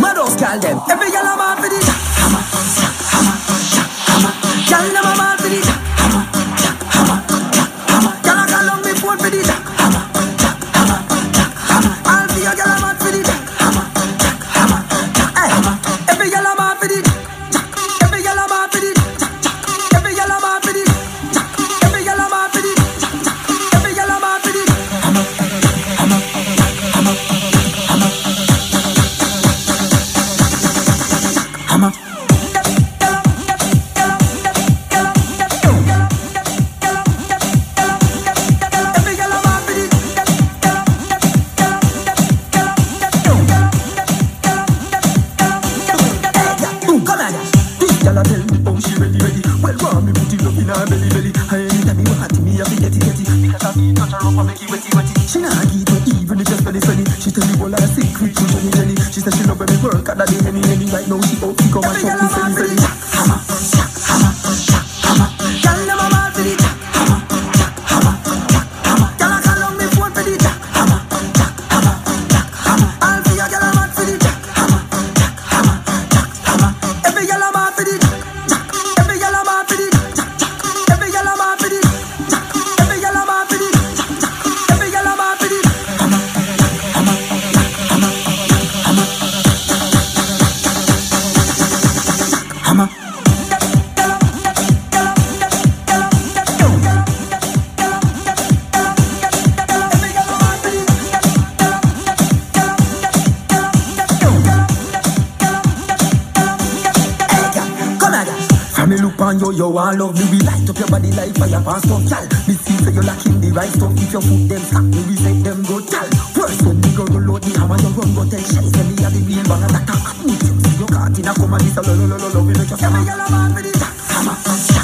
Mados call them. Every girl I'm for this. Hammer, She love when me work at the day, any, any, night. now she out, she come and talk me, me, say me pan yo, yo, I love you. We light up your body like fire pan stuff, gal. Me see say you lacking the right stuff. If your foot them stop, me we say them go, gal. First when the girl load the hammer, you run, go tell she. tell me a the real banger that a hot meat. You see your cat in a coma, this a lo, lo, lo, lo, lo. We let you. Tell me you love me, this a hammer.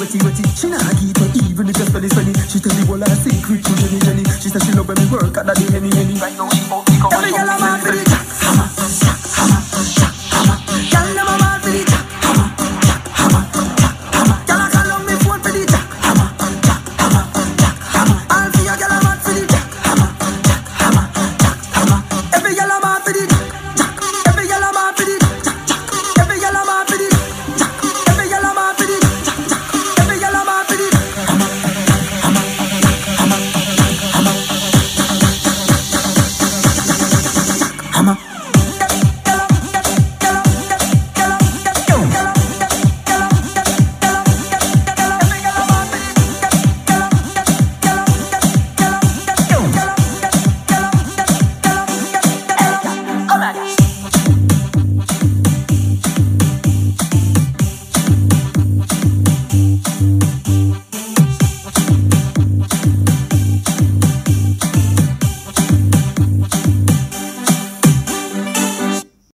wetty wetty She nah eat me even if just belly sweaty She tell me all her secret, she jelly jelly She say she love when me work at the henny henny Right now she out the car Every girl I'm